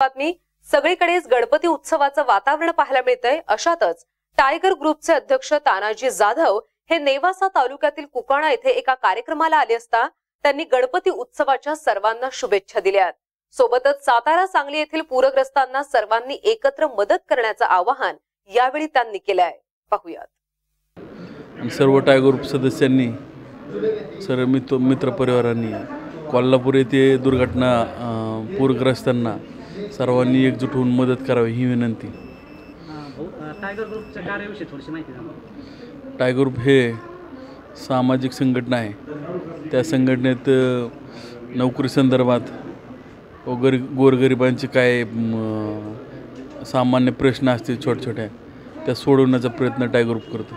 बातमी सगळीकडेच गणपती उत्सवाचं वातावरण पाहायला मिळतंय. अशातच टायगर ग्रुपचे अध्यक्ष तानाजी जाधव हे नेवासा तालुक्यातील कुकाणा येथे एका कार्यक्रमाला आले असता त्यांनी गणपती उत्सवाच्या सर्वांना शुभेच्छा दिल्या. सोबतच सातारा सांगली येथील पूरग्रस्तांना सर्वांनी एकत्र मदत करण्याचं आवाहन यावेळी त्यांनी केलंय. पाहुयात. सर्व टायगर ग्रुप सदस्यांनी सर्व मित्र मित्रपरिवारांनी कोल्हापूर येथे दुर्घटना पूरग्रस्तांना सर्वांनी एकजूट होऊन मदत करावी ही विनंती. टायगर ग्रुपच्या कार्याविषयी थोडीशी माहिती द्या टायगर ग्रुप हे सामाजिक संघटना आहे. त्या संघटनेत नोकरी संदर्भात व गरी गोरगरिबांचे काय सामान्य प्रश्न असतील छोट्या छोट्या त्या सोडवण्याचा प्रयत्न टायगर ग्रुप करतो.